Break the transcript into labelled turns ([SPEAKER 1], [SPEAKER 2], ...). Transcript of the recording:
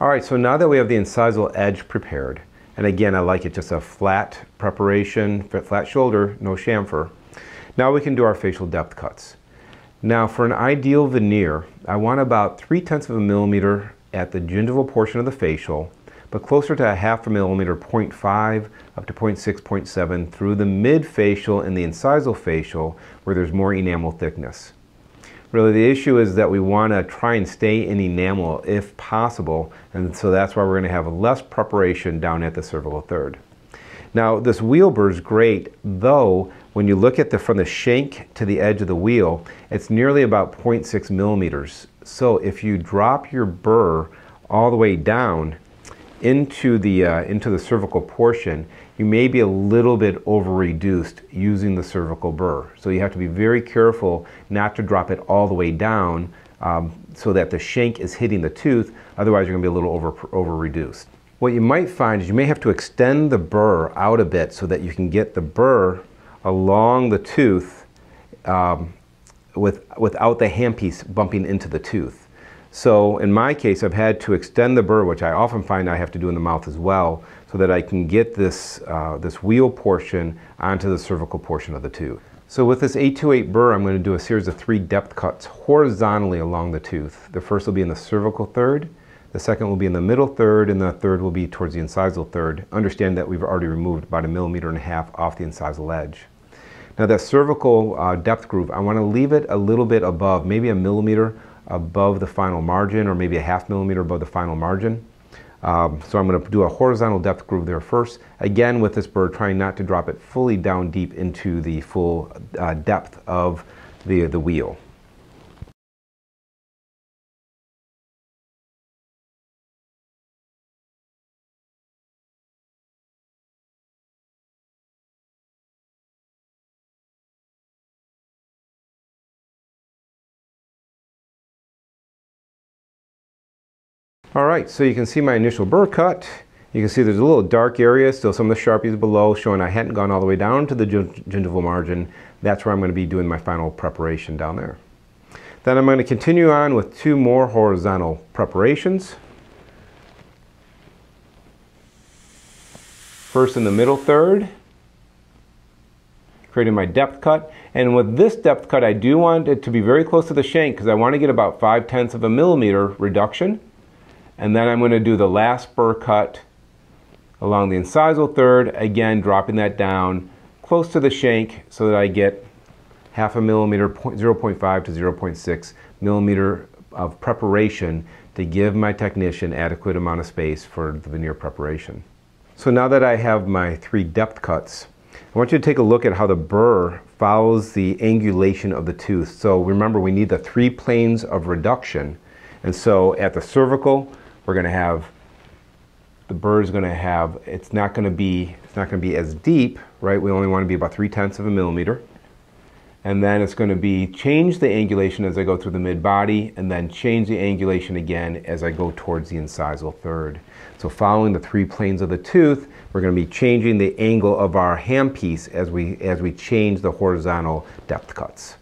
[SPEAKER 1] All right, so now that we have the incisal edge prepared, and again, I like it just a flat preparation, flat shoulder, no chamfer. Now we can do our facial depth cuts. Now for an ideal veneer, I want about 3 tenths of a millimeter at the gingival portion of the facial, but closer to a half a millimeter, 0.5 up to 0.6, 0.7 through the mid facial and the incisal facial where there's more enamel thickness. Really the issue is that we want to try and stay in enamel if possible and so that's why we're going to have less preparation down at the cervical third. Now this wheel burr is great though when you look at the from the shank to the edge of the wheel, it's nearly about 0.6 millimeters. So if you drop your burr all the way down into the, uh, into the cervical portion, you may be a little bit over reduced using the cervical burr. So you have to be very careful not to drop it all the way down um, so that the shank is hitting the tooth, otherwise you're going to be a little over, overreduced. What you might find is you may have to extend the burr out a bit so that you can get the burr along the tooth um, with, without the handpiece bumping into the tooth. So in my case, I've had to extend the burr, which I often find I have to do in the mouth as well, so that I can get this, uh, this wheel portion onto the cervical portion of the tooth. So with this 828 burr, I'm going to do a series of three depth cuts horizontally along the tooth. The first will be in the cervical third, the second will be in the middle third, and the third will be towards the incisal third. Understand that we've already removed about a millimeter and a half off the incisal edge. Now that cervical uh, depth groove, I want to leave it a little bit above, maybe a millimeter above the final margin or maybe a half millimeter above the final margin. Um, so I'm going to do a horizontal depth groove there first. Again with this burr trying not to drop it fully down deep into the full uh, depth of the, the wheel. All right, so you can see my initial burr cut. You can see there's a little dark area, still some of the Sharpies below showing I hadn't gone all the way down to the gingival margin. That's where I'm going to be doing my final preparation down there. Then I'm going to continue on with two more horizontal preparations. First in the middle third, creating my depth cut. And with this depth cut, I do want it to be very close to the shank because I want to get about 5 tenths of a millimeter reduction. And then I'm going to do the last burr cut along the incisal third, again dropping that down close to the shank so that I get half a millimeter, 0.5 to 0.6 millimeter of preparation to give my technician adequate amount of space for the veneer preparation. So now that I have my three depth cuts, I want you to take a look at how the burr follows the angulation of the tooth. So remember we need the three planes of reduction. And so at the cervical, we're going to have the burr is going to have it's not going to be it's not going to be as deep right? We only want to be about three tenths of a millimeter. And then it's going to be change the angulation as I go through the mid body and then change the angulation again as I go towards the incisal third. So following the three planes of the tooth we're going to be changing the angle of our handpiece as we as we change the horizontal depth cuts